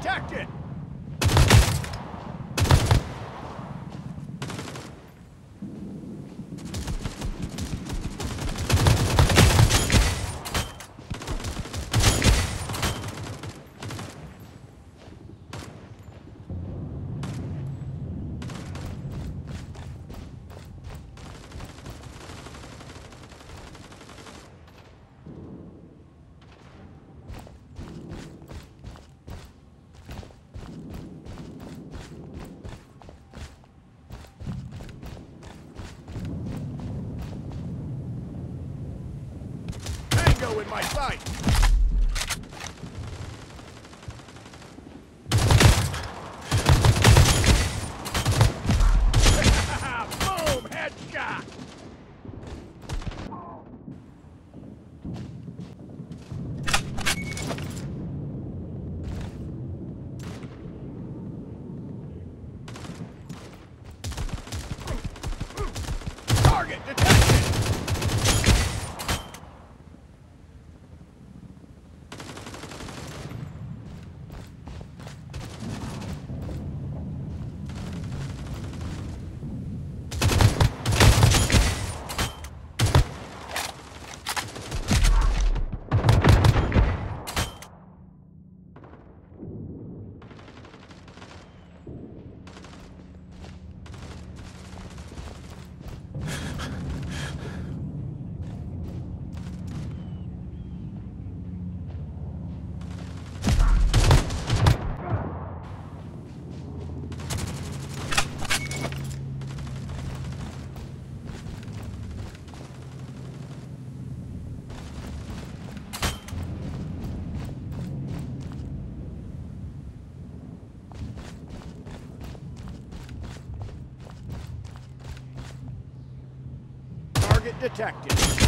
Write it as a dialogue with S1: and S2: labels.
S1: detected! In my sight! Boom! Headshot! Target detected! Target detected.